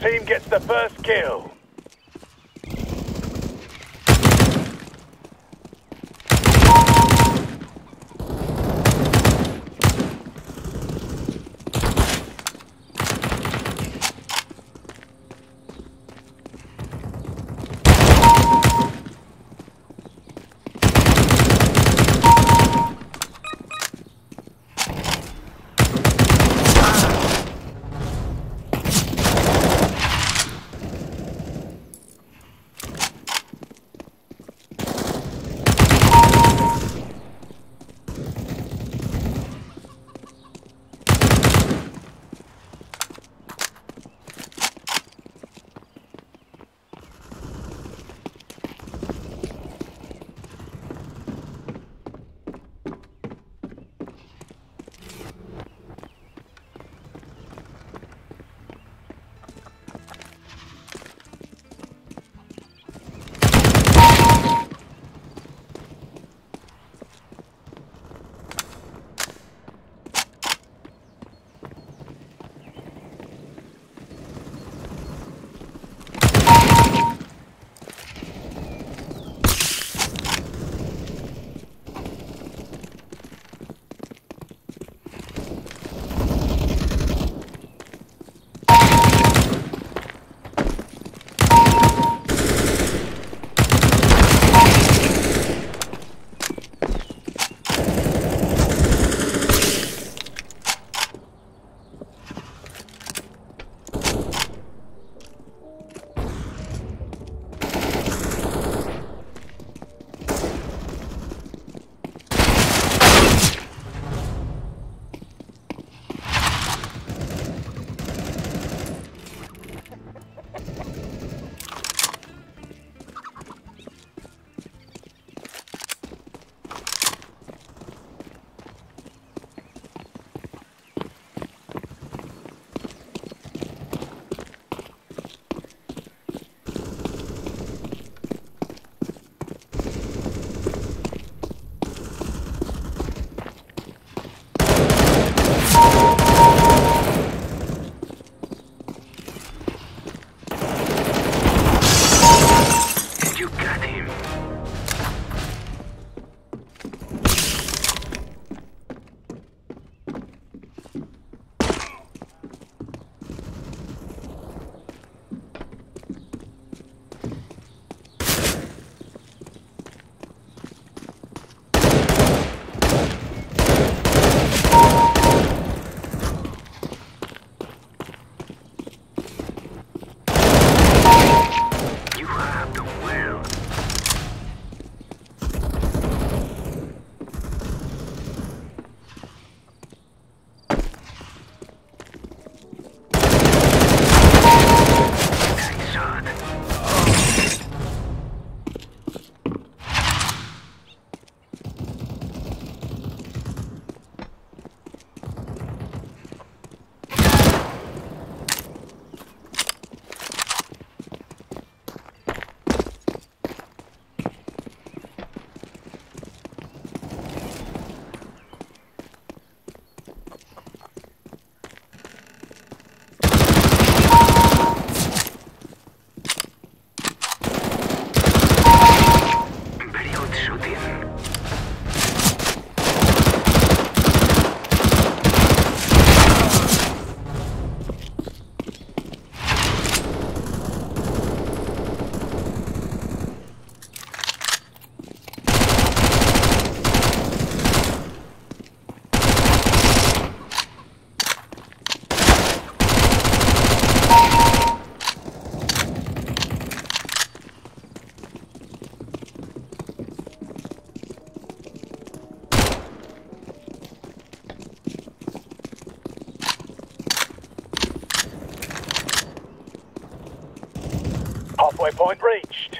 Team gets the first kill. Halfway point reached.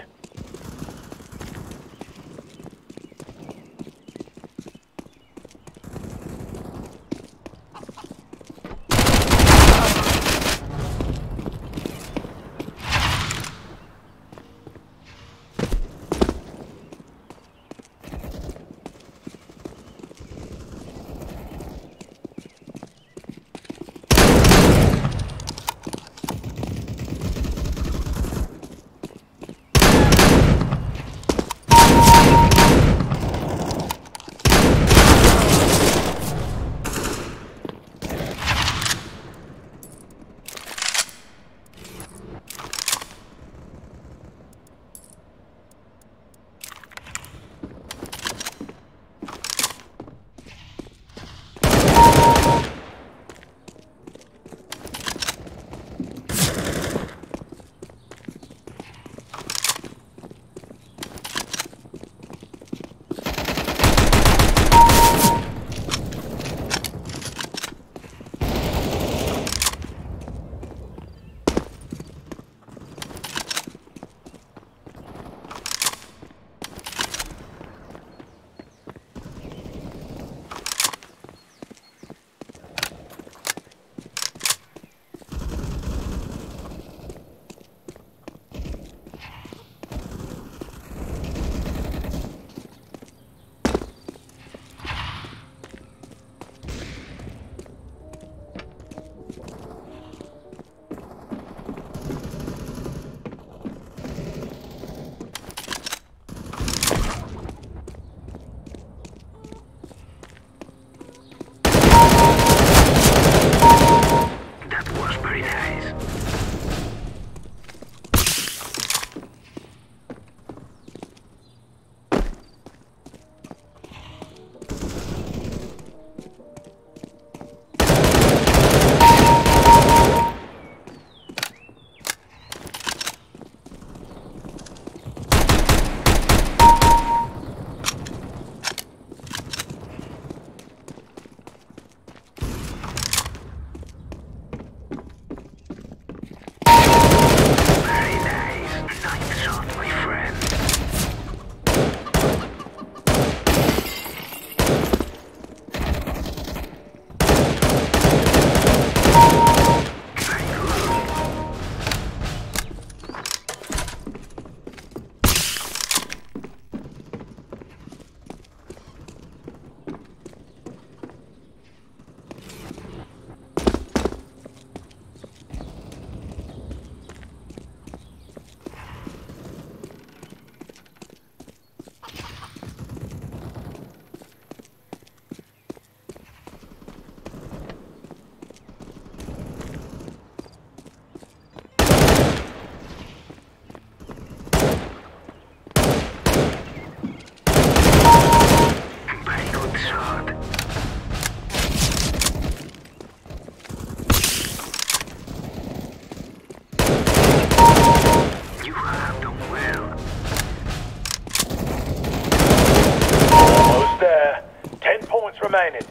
remaining.